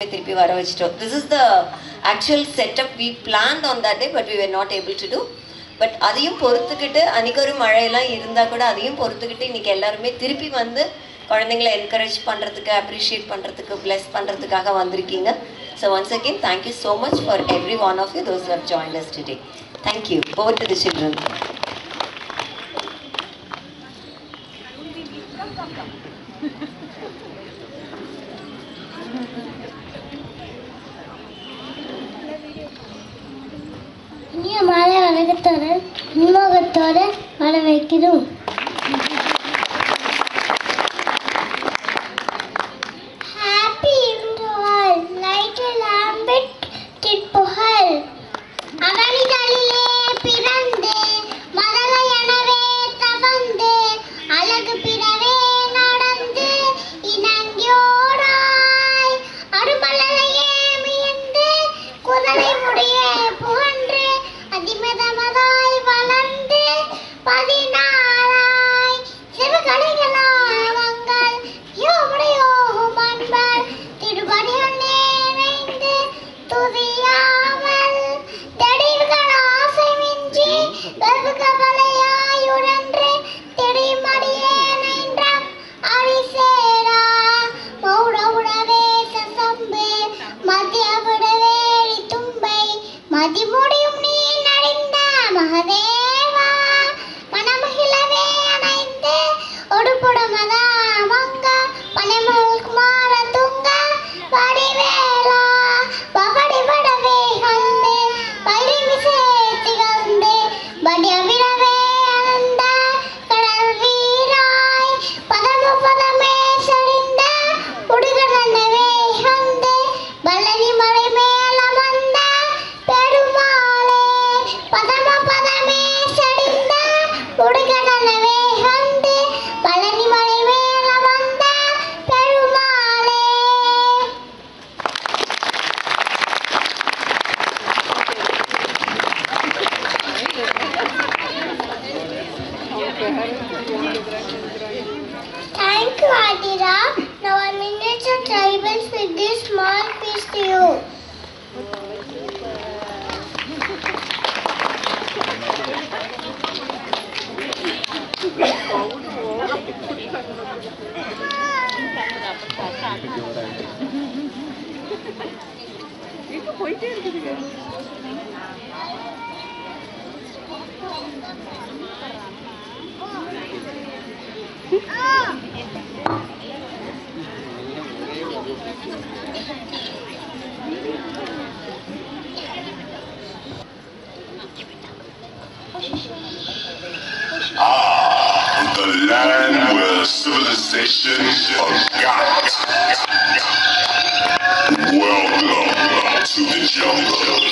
திருப்பி வர வச்சிட்டோம். This is the actual setup we plan on that day but we were not able to do but அதையும் பொறுத்துக்கிட்டு அன்னைக்கு ஒரு மழையெல்லாம் இருந்தால் கூட அதையும் பொறுத்துக்கிட்டு இன்னைக்கு எல்லாருமே திருப்பி வந்து குழந்தைங்களை என்கரேஜ் பண்ணுறதுக்கு அப்ரிஷியேட் பண்ணுறதுக்கு ப்ளஸ் பண்ணுறதுக்காக வந்திருக்கீங்க. So once again thank you so much for every one of you those have join us today thank you over to the children உலகத்தோட உலகத்தோட வர வைக்கிறோம் Thank you, Adira. Now our miniature tribals with this small piece to you. The land where civilization forgot. Welcome to the jungle.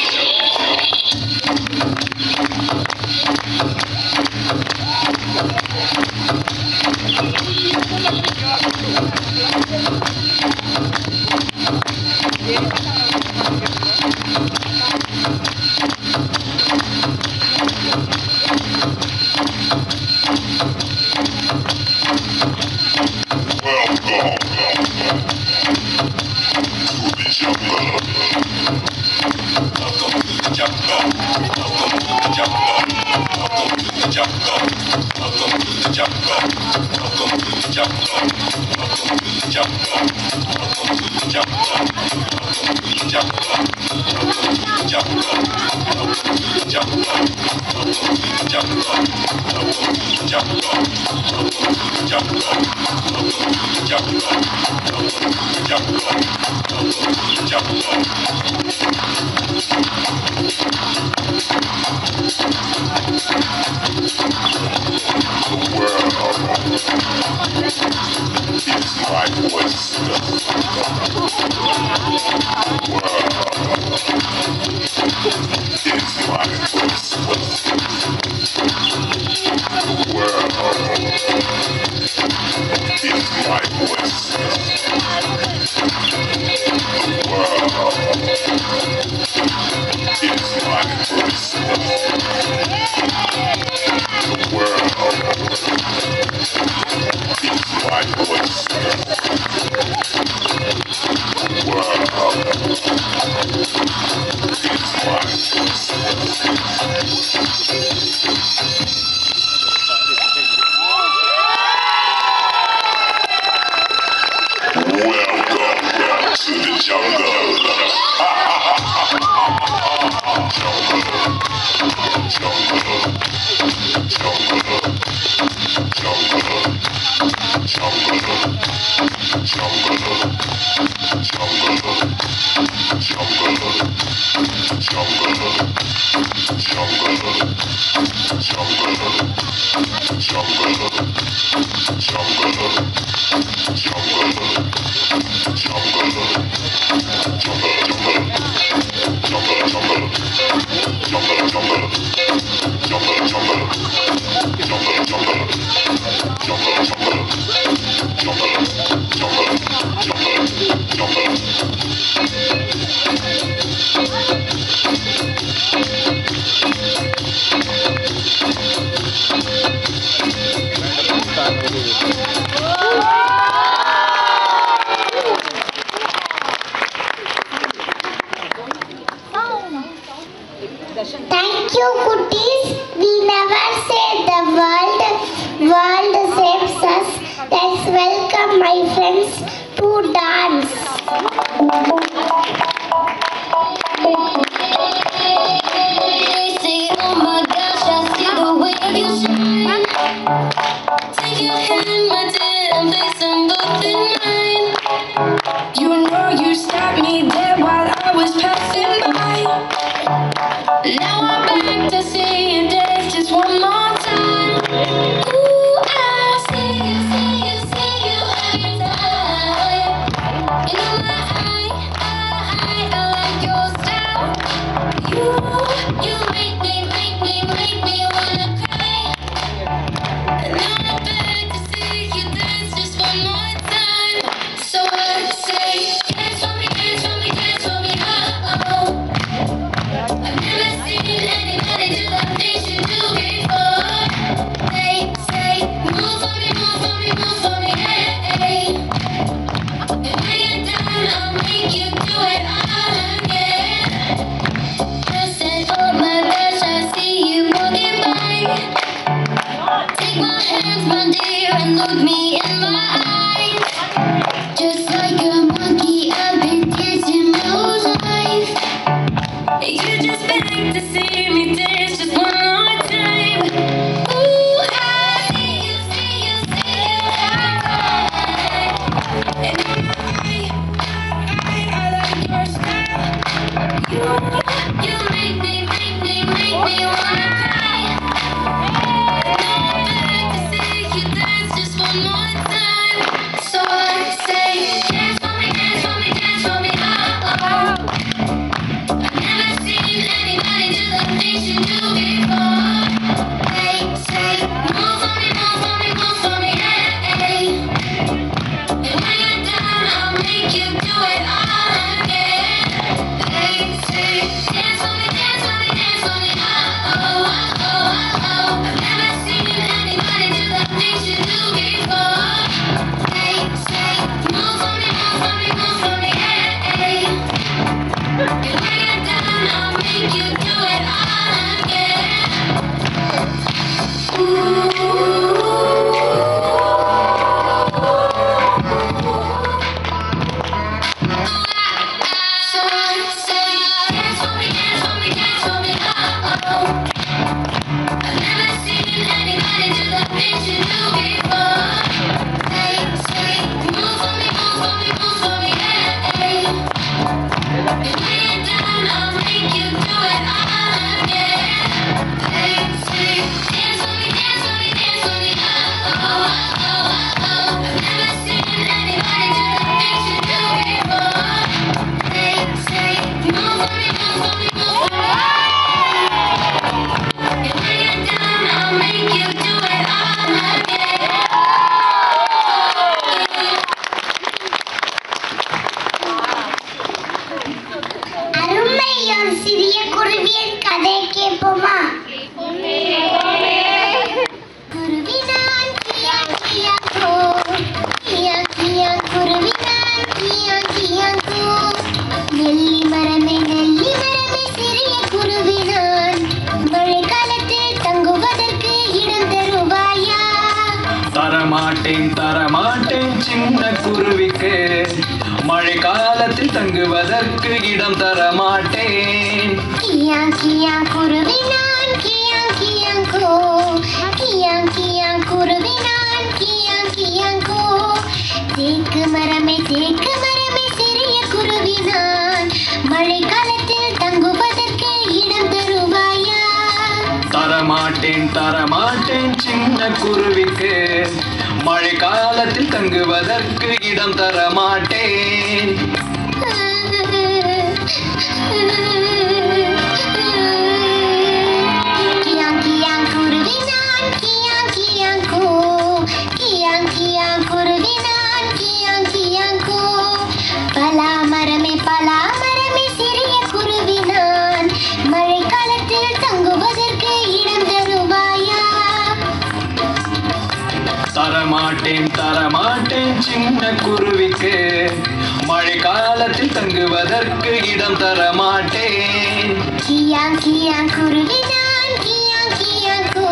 தாளத்தில் தங்குவதற்கு இடம் தர மாட்டேன். கியாங் கியாங் குருவி நான் கியாங் கியாங் கோ.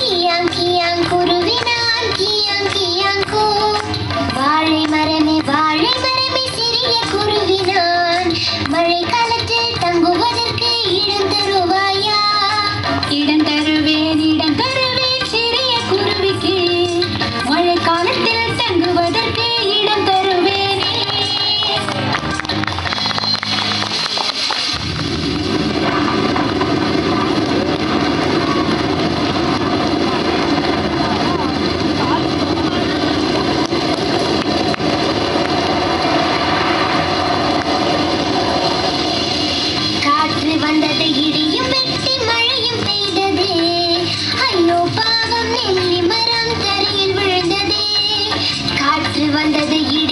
கியாங் கியாங் குருவி நான் கியாங் கியாங் கோ. வாழை வந்தது இடியும் வெட்டி மழையும் பெய்தது. ஐயோ பாவம் நெல்லி மரம் தரையில் விழுந்தது. காற்று வந்தது இடி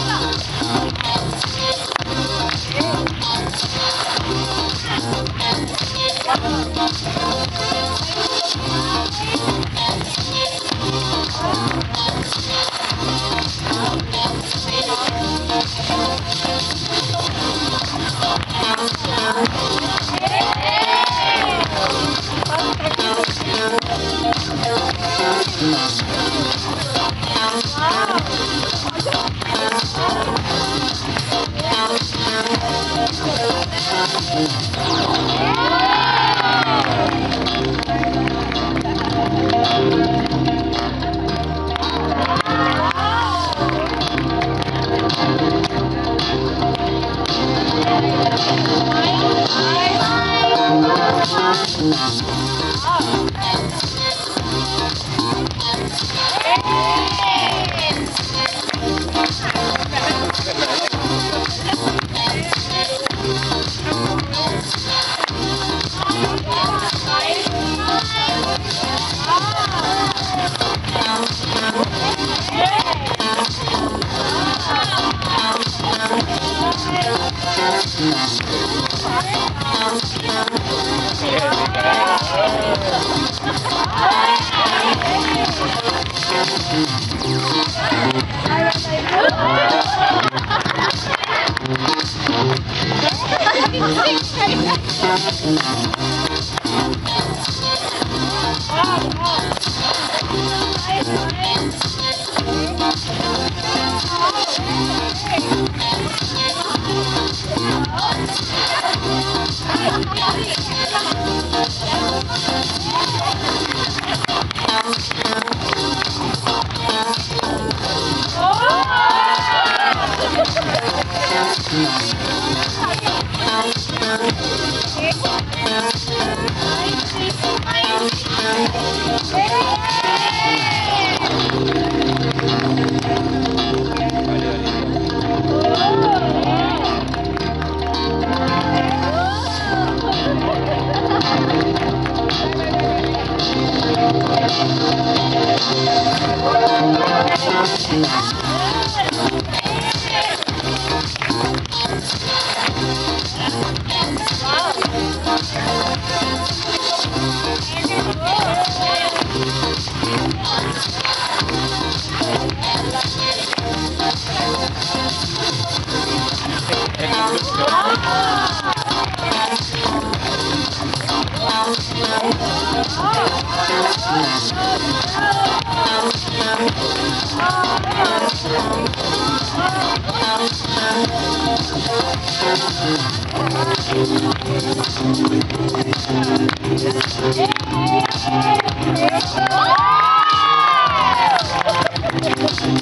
Obrigado.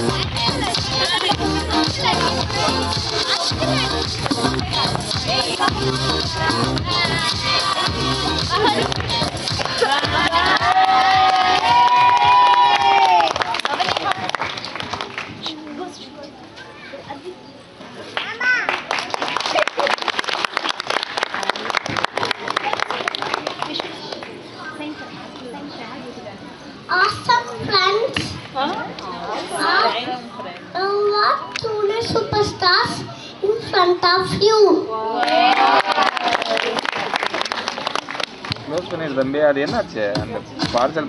Thank you. Parcel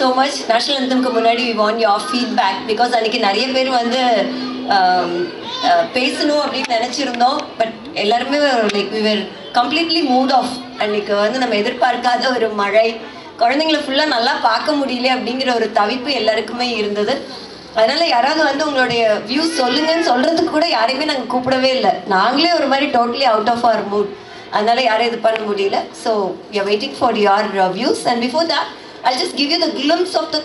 so much national அந்தம்க்கு முன்னாடி we want your feedback because அன்றைக்கி நிறைய பேர் வந்து um, uh, பேசணும் அப்படின்னு நினச்சிருந்தோம். பட் எல்லாருமே like we were completely mood off அன்றைக்கி வந்து நம்ம எதிர்பார்க்காத ஒரு மழை. குழந்தைங்கள ஃபுல்லாக நல்லா பார்க்க முடியல அப்படிங்கிற ஒரு தவிப்பு எல்லாருக்குமே இருந்தது. அதனால் யாராவது வந்து உங்களுடைய வியூஸ் சொல்லுங்கன்னு சொல்கிறதுக்கு கூட யாரையுமே நாங்கள் கூப்பிடவே இல்லை. நாங்களே ஒரு மாதிரி totally out of our mood அதனால் யாரும் இது பண்ண முடியல. So you waiting for your views and before that I just you the த of of the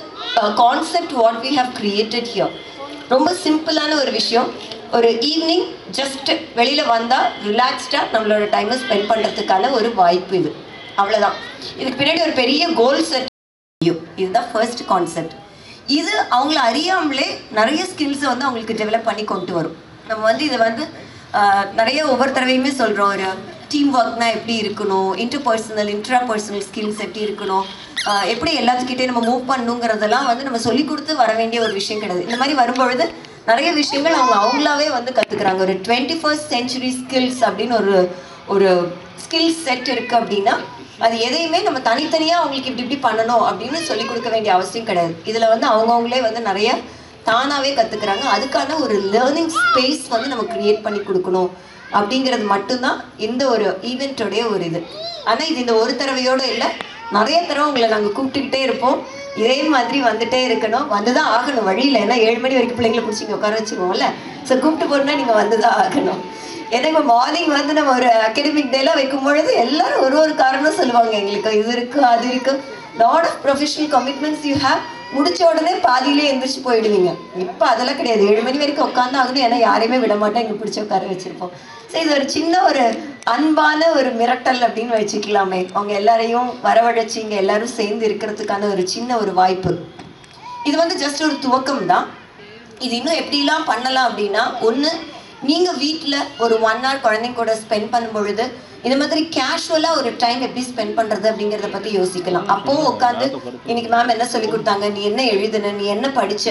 concept what we have created here ரொம்ப சிம்பிளான ஒரு விஷயம். ஒரு ஈவினிங் ஜஸ்ட் வெளியில் வந்தால் ரிலாக்ஸ்டாக நம்மளோட டைமை ஸ்பெண்ட் பண்ணுறதுக்கான ஒரு வாய்ப்பு இது. அவ்வளோதான் இதுக்கு பின்னாடி ஒரு பெரிய கோல் செட் இதுதான் ஃபர்ஸ்ட் கான்செப்ட் இது அவங்கள அறியாமலே நிறைய ஸ்கில்ஸை வந்து அவங்களுக்கு டெவலப் பண்ணி கொண்டு வரும். நம்ம வந்து இதை வந்து நிறைய ஒவ்வொரு தடவையுமே சொல்கிறோம் ஒரு டீம் ஒர்க்னால் எப்படி இருக்கணும்? Interpersonal intrapersonal skills எப்படி இருக்கணும்? எப்படி எல்லாத்துக்கிட்டே நம்ம மூவ் பண்ணணுங்கிறதெல்லாம் வந்து நம்ம சொல்லி கொடுத்து வர வேண்டிய ஒரு விஷயம் கிடையாது. இந்த மாதிரி வரும்பொழுது நிறைய விஷயங்கள் அவங்க அவங்களாவே வந்து கற்றுக்குறாங்க ஒரு டுவெண்ட்டி ஃபர்ஸ்ட் சென்ச்சுரி ஸ்கில்ஸ் அப்படின்னு ஒரு ஒரு ஸ்கில் செட் இருக்குது அப்படின்னா அது எதையுமே நம்ம தனித்தனியாக அவங்களுக்கு இப்படி இப்படி பண்ணணும் அப்படின்னு சொல்லி கொடுக்க வேண்டிய அவசியம் கிடையாது. இதில் வந்து அவங்கவுங்களே வந்து நிறைய தானாகவே கற்றுக்குறாங்க அதுக்கான ஒரு லேர்னிங் ஸ்பேஸ் வந்து நம்ம க்ரியேட் பண்ணி கொடுக்கணும் அப்படிங்கிறது மட்டும்தான் இந்த ஒரு ஈவெண்ட்டோடைய ஒரு இது. ஆனால் இது இந்த ஒரு தடவையோடு இல்லை. நிறைய தடவை உங்களை நாங்கள் கூப்பிட்டுக்கிட்டே இருப்போம். இதே மாதிரி வந்துட்டே இருக்கணும். வந்து தான் ஆகணும். வழியில் ஏன்னா ஏழு மணி வரைக்கும் பிள்ளைங்களை பிடிச்சிங்க உட்கார வச்சுருவோம்ல. ஸோ கூப்பிட்டு போனால் நீங்கள் வந்து தான் ஆகணும். ஏன்னா இப்போ மார்னிங் வந்து நம்ம ஒரு அகாடமிக் டேலாம் வைக்கும் பொழுது எல்லாரும் ஒரு ஒரு காரணம் சொல்லுவாங்க. எங்களுக்கு இது இருக்கு அது இருக்கு. Lot of professional commitments you have முடிச்ச உடனே பாதியிலே எந்திரிச்சு போயிடுவீங்க. இப்போ அதெல்லாம் கிடையாது. ஏழு மணி வரைக்கும் உட்காந்து ஆகுது ஏன்னா யாரையுமே விட மாட்டோம் இங்கே பிடிச்ச உட்கார வச்சிருப்போம். ஸோ இது ஒரு சின்ன ஒரு அன்பான ஒரு மிரட்டல் அப்படின்னு வச்சுக்கலாமே. அவங்க எல்லாரையும் வரவழைச்சு இங்கே எல்லாரும் சேர்ந்து இருக்கிறதுக்கான ஒரு சின்ன ஒரு வாய்ப்பு. இது வந்து ஜஸ்ட் ஒரு துவக்கம் தான். இது இன்னும் எப்படிலாம் பண்ணலாம் அப்படின்னா ஒன்று நீங்கள் வீட்டில் ஒரு ஒன் ஹவர் குழந்தைங்க கூட ஸ்பெண்ட் பண்ணும் பொழுது இந்த மாதிரி கேஷுவலாக ஒரு டைம் எப்படி ஸ்பெண்ட் பண்ணுறது அப்படிங்கிறத பற்றி யோசிக்கலாம். அப்போவும் உட்காந்து இன்னைக்கு மேம் என்ன சொல்லி கொடுத்தாங்க? நீ என்ன எழுதுன? நீ என்ன படிச்ச?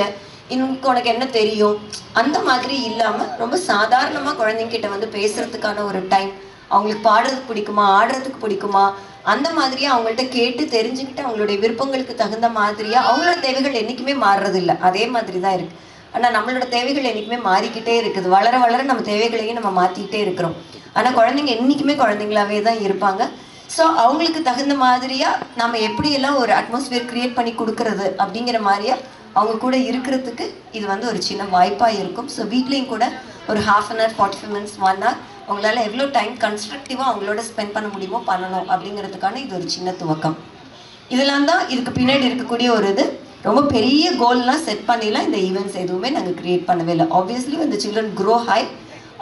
இன்னும் உனக்கு என்ன தெரியும்? அந்த மாதிரி இல்லாமல் ரொம்ப சாதாரணமாக குழந்தைங்கிட்ட வந்து பேசுறதுக்கான ஒரு டைம் அவங்களுக்கு பாடுறதுக்கு பிடிக்குமா? ஆடுறதுக்கு பிடிக்குமா? அந்த மாதிரியா அவங்கள்ட்ட கேட்டு தெரிஞ்சுக்கிட்டு அவங்களுடைய விருப்பங்களுக்கு தகுந்த மாதிரியா அவங்களோட தேவைகள் என்றைக்குமே மாறுறதில்ல. அதே மாதிரி தான் இருக்கு. ஆனால் நம்மளோட தேவைகள் என்றைக்குமே மாறிக்கிட்டே இருக்குது. வளர வளர நம்ம தேவைகளையும் நம்ம மாற்றிக்கிட்டே இருக்கிறோம். ஆனால் குழந்தைங்க என்றைக்குமே குழந்தைங்களாவே தான் இருப்பாங்க. ஸோ அவங்களுக்கு தகுந்த மாதிரியாக நம்ம எப்படியெல்லாம் ஒரு அட்மாஸ்பியர் க்ரியேட் பண்ணி கொடுக்கறது அப்படிங்கிற மாதிரியா அவங்க கூட இருக்கிறதுக்கு இது வந்து ஒரு சின்ன வாய்ப்பாக இருக்கும். ஸோ வீட்லேயும் கூட ஒரு half an hour forty five minutes one hour அவங்களால எவ்வளோ டைம் கன்ஸ்ட்ரக்டிவாக அவங்களோட ஸ்பெண்ட் பண்ண முடியுமோ பண்ணணும் அப்படிங்கிறதுக்கான இது ஒரு சின்ன துவக்கம். இதெல்லாம் தான் இதுக்கு பின்னாடி இருக்கக்கூடிய ஒரு இது. ரொம்ப பெரிய கோல்லாம் செட் பண்ணிலாம் இந்த ஈவெண்ட்ஸ் எதுவுமே நாங்கள் கிரியேட் பண்ணவே இல்லை. ஆப்வியஸ்லி இந்த சில்ட்ரன் க்ரோ ஹை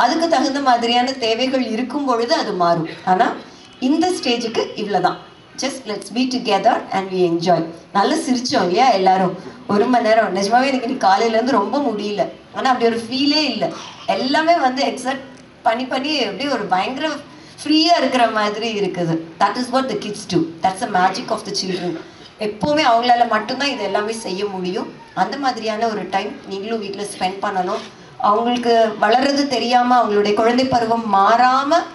அதுக்கு தகுந்த மாதிரியான தேவைகள் இருக்கும் பொழுது அது மாறும். ஆனால் இந்த ஸ்டேஜுக்கு இவ்வளோ தான் just let's be together and we enjoy நல்லா சிரிச்சோம் இல்லையா எல்லாரும்? ஒரு மணி நேரம். நிஜமாவே எனக்கு இன்னைக்கு காலையிலேருந்து ரொம்ப முடியல. ஆனால் அப்படி ஒரு ஃபீலே இல்லை. எல்லாமே வந்து எக்ஸப்ட் பண்ணி பண்ணி அப்படியே ஒரு பயங்கர ஃப்ரீயாக இருக்கிற மாதிரி இருக்குது. That is what the kids do that's a magic of the children எப்போவுமே அவங்களால மட்டும்தான் இது எல்லாமே செய்ய முடியும். அந்த மாதிரியான ஒரு டைம் நீங்களும் வீட்டில் ஸ்பெண்ட் பண்ணணும். அவங்களுக்கு வளர்றது தெரியாமல் அவங்களுடைய குழந்தை பருவம் மாறாமல்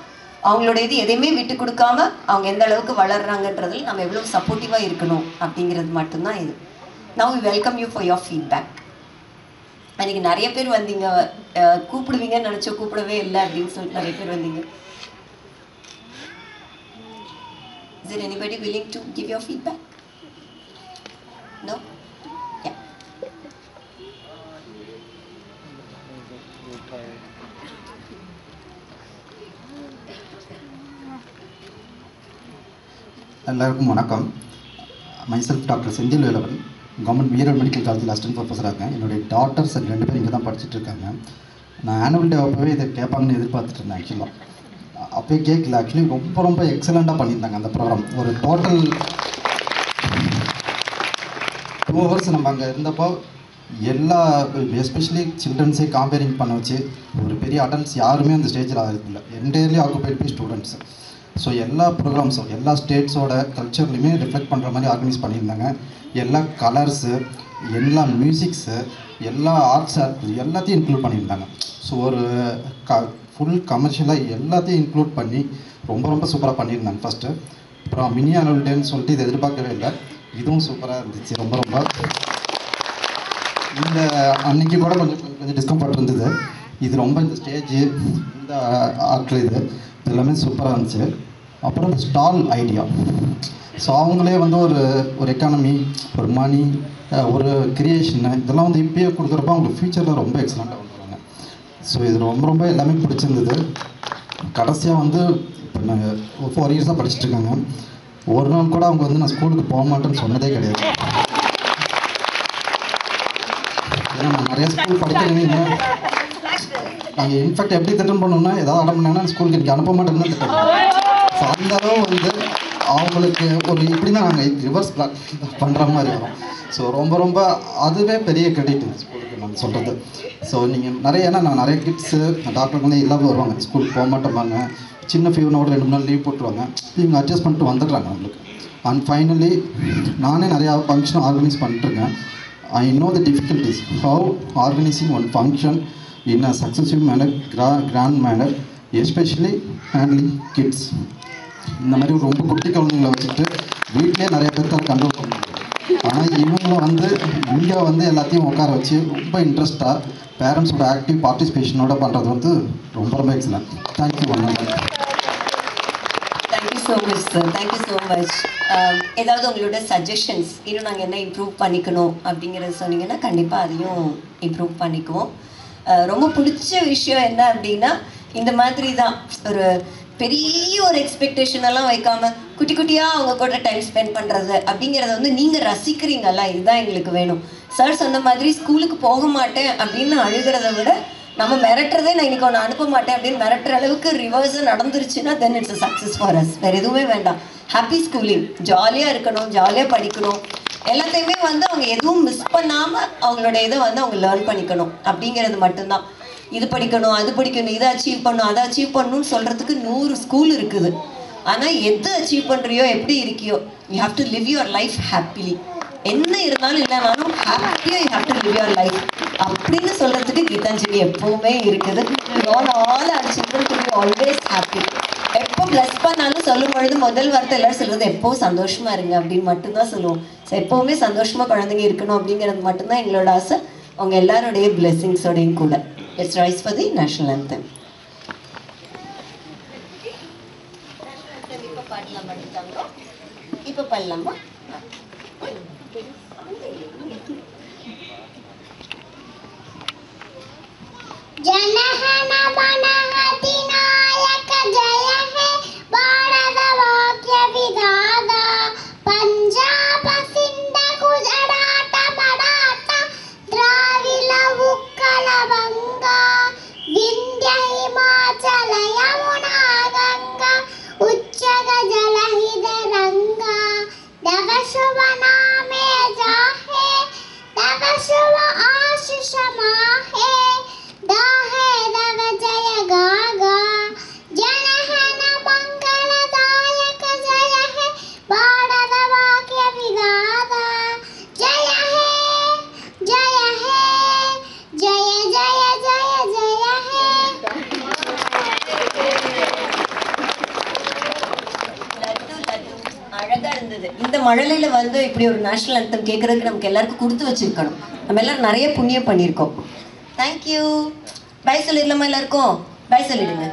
அவங்களோட இது எதையுமே விட்டு கொடுக்காம அவங்க எந்த அளவுக்கு வளர்றாங்கன்றதில் நம்ம எவ்வளோ சப்போர்ட்டிவாக இருக்கணும் அப்படிங்கிறது மட்டும்தான் இது. Now we welcome you for your feedback அன்றைக்கி நிறைய பேர் வந்தீங்க. கூப்பிடுவீங்கன்னு நினச்சோ கூப்பிடவே இல்லை அப்படின்னு சொல்லிட்டு நிறைய பேர் வந்தீங்க. Is there anybody willing to give your feedback No? Yeah. எல்லாருக்கும் வணக்கம். Myself doctor Senthil Velavan. Government மீரல் medical காலேஜில் அசிஸ்டன்ட் ப்ரொஃபஸராக இருக்கேன் என்னுடைய டாக்டர்ஸ் அண்ட் ரெண்டு பேரும் இங்கே தான் படிச்சுட்டு இருக்காங்க. நான் ஆனுவல் டே அப்போவே இதை கேட்பாங்கன்னு எதிர்பார்த்துட்டு இருந்தேன் ஆக்சுவலாக அப்போயே கேட்கல. ஆக்சுவலி ரொம்ப ரொம்ப எக்ஸலண்ட்டாக பண்ணியிருந்தாங்க அந்த ப்ரோக்ராம் ஒரு டோட்டல் டூ ஹவர்ஸ் நம்ம அங்கே இருந்தப்போ எல்லா எஸ்பெஷலி சில்ட்ரன்ஸே காம்பேரிங் பண்ண வச்சு ஒரு பெரிய அடல்ட்ஸ் யாருமே அந்த ஸ்டேஜில் இல்லை entirely occupied by students so எல்லா ப்ரோக்ராம்ஸும் எல்லா ஸ்டேட்ஸோட கல்ச்சர்லையுமே ரிஃப்ளெக்ட் பண்ணுற மாதிரி ஆர்கனைஸ் பண்ணியிருந்தாங்க. எல்லா கலர்ஸு எல்லா மியூசிக்ஸு எல்லா ஆர்ட்ஸ் எல்லாத்தையும் இன்க்ளூட் பண்ணியிருந்தாங்க. ஸோ ஒரு க ஃபுல் கமர்ஷியலாக எல்லாத்தையும் இன்க்ளூட் பண்ணி ரொம்ப ரொம்ப சூப்பராக பண்ணியிருந்தாங்க ஃபஸ்ட்டு அப்புறம் மினி அனுவல் டேன்னு சொல்லிட்டு இது எதிர்பார்க்கவே இல்லை. இதுவும் சூப்பராக இருந்துச்சு. ரொம்ப ரொம்ப. இந்த அன்னைக்கு கூட கொஞ்சம் கொஞ்சம் டிஸ்கம்ஃபர்ட் இருந்தது. இது ரொம்ப இந்த ஸ்டேஜு இந்த ஆக்டர் இது. எல்லாமே சூப்பராக இருந்துச்சு. அப்புறம் இந்த ஸ்டால் ஐடியா ஸோ அவங்களே வந்து ஒரு ஒரு எக்கானமி ஒரு மணி ஒரு கிரியேஷனு இதெல்லாம் வந்து இப்பயே கொடுக்குறப்ப அவங்களுக்கு ஃபியூச்சரில் ரொம்ப எக்ஸலண்ட்டாக வந்துடுவாங்க ஸோ இது ரொம்ப ரொம்ப எல்லாமே பிடிச்சிருந்தது. கடைசியாக வந்து இப்போ நாங்கள் ஒரு ஃபோர் இயர்ஸாக படிச்சுட்டு இருக்காங்க. ஒரு நாள் கூட அவங்க வந்து நான் ஸ்கூலுக்கு போக மாட்டேன்னு சொன்னதே கிடையாது. ஏன்னா நான் நிறைய ஸ்கூல் படிக்கிறேன்னு நாங்கள் இன்ஃபேக்ட் எப்படி திட்டம் பண்ணோம்னா ஏதாவது அடம் பண்ணாங்கன்னா ஸ்கூலுக்கு எனக்கு அனுப்ப மாட்டேன்னு திட்டம் ஸோ அந்த அளவு வந்து அவங்களுக்கு ஒரு இப்படி தான் நாங்கள் ரிவர்ஸ் பிளாக் பண்ணுற மாதிரி வரும். ஸோ ரொம்ப ரொம்ப அதுவே பெரிய கிரெடிட் ஸ்கூலுக்கு நான் சொல்கிறது ஸோ நீங்கள் நிறைய ஏன்னா நான் நிறைய கிட்ஸு டாக்டருக்கு இல்லாமல் வருவாங்க. ஸ்கூலுக்கு போக மாட்டேம்பாங்க. சின்ன ஃபீவனோட ரெண்டு மூணு நாள் லீவ் போட்டுருவாங்க. இவங்க அட்ஜஸ்ட் பண்ணிட்டு வந்துடுறாங்க நம்மளுக்கு. அண்ட் ஃபைனலி நானே நிறையா ஃபங்க்ஷன் ஆர்கனைஸ் பண்ணிட்டுருக்கேன். I know the difficulties. How organising one function in a successful manner கிரா grand manner especially handling kids இந்த மாதிரி ரொம்ப குட்டி குழந்தைங்களை வச்சுட்டு வீட்டிலே நிறைய பேருக்கு அதை கண்ட்ரோல் பண்ணுவாங்க ஆனால் இவங்க வந்து இங்கே வந்து எல்லாத்தையும் உட்கார வச்சு ரொம்ப இன்ட்ரெஸ்ட்டாக பேரண்ட்ஸோட ஆக்டிவ் பார்ட்டிசிபேஷனோட பண்ணுறது வந்து ரொம்ப ரொம்ப excellent thank you one so much sir thank you so much ஏதாவது உங்களோட சஜஷன்ஸ் இன்னும் நாங்கள் என்ன இம்ப்ரூவ் பண்ணிக்கணும் அப்படிங்கிறத சொன்னீங்கன்னா கண்டிப்பாக அதையும் இம்ப்ரூவ் பண்ணிக்குவோம். Uh, ரொம்ப பிடிச்ச விஷயம் என்ன அப்படின்னா இந்த மாதிரி தான். ஒரு பெரிய ஒரு எக்ஸ்பெக்டேஷன் எல்லாம் வைக்காம குட்டி குட்டியாக அவங்க கூட டைம் ஸ்பெண்ட் பண்ணுறது அப்படிங்கிறத வந்து நீங்கள் ரசிக்கிறீங்கல்ல இதுதான் எங்களுக்கு வேணும். சார் சொன்ன மாதிரி ஸ்கூலுக்கு போக மாட்டேன் அப்படின்னு அழுகிறத விட நம்ம மிரட்டுறதே நான் இன்னைக்கு ஒன்று அனுப்ப மாட்டேன் அப்படின்னு மிரட்டுற அளவுக்கு ரிவர்ஸாக நடந்துருச்சுன்னா then it's success for us வேறு எதுவுமே வேண்டாம். ஹாப்பி ஸ்கூலிங் ஜாலியாக இருக்கணும் ஜாலியாக படிக்கணும். எல்லாத்தையுமே வந்து அவங்க எதுவும் மிஸ் பண்ணாமல் அவங்களோட இதை வந்து அவங்க லேர்ன் பண்ணிக்கணும். அப்படிங்கிறது மட்டும்தான். இது படிக்கணும் அது படிக்கணும் இதை அச்சீவ் பண்ணணும் அதை அச்சீவ் பண்ணணும்னு சொல்கிறதுக்கு நூறு ஸ்கூல் இருக்குது. ஆனால் எது அச்சீவ் பண்ணுறியோ எப்படி இருக்கியோ you have to live your life happily என்ன இருந்தாலும் இல்லைனாலும் ஹாப்பியாக you have to live your life அப்படின்னு சொல்கிறதுக்கு கீதாஞ்சலி எப்பவுமே இருக்குது. All all our children to be always happy எப்போ ப்ளஸ் பண்ணாலும் சொல்லும் பொழுது முதல் வார்த்தை எல்லாரும் சொல்றது எப்போ சந்தோஷமா இருங்க அப்படின்னு மட்டும்தான் சொல்லுவோம். ஸோ எப்பவுமே சந்தோஷமா குழந்தைங்க இருக்கணும் அப்படிங்கிறது மட்டும்தான் எங்களோட ஆசை. அவங்க எல்லாருடைய பிளெஸிங்ஸோடையும் கூட. It's rise for the national anthem இப்போ பாடலாம் இப்போ பண்ணலாமா Jangan மழலையில் வந்து இப்படி ஒரு நேஷ்னல் அந்தம் கேட்குறதுக்கு நமக்கு எல்லாருக்கும் கொடுத்து வச்சிருக்கணும். நம்ம எல்லாரும் நிறைய புண்ணியம் பண்ணியிருக்கோம். தேங்க்யூ பை சொல்லிடலாமா எல்லாருக்கும்? பை சொல்லிடுங்க.